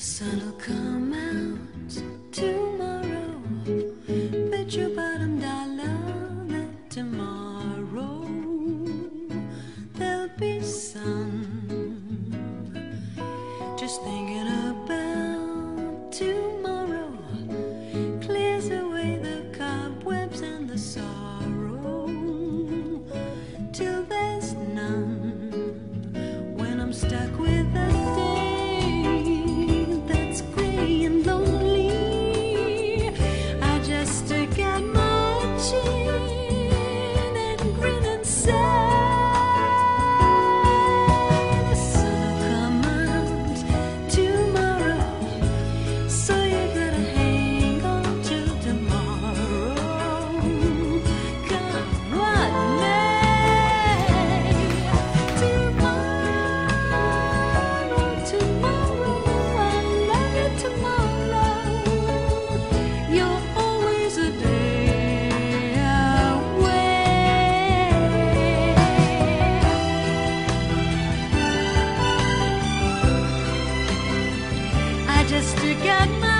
The sun'll come out tomorrow. but you're your bottom dollar that tomorrow there'll be sun. Just thinking about. together.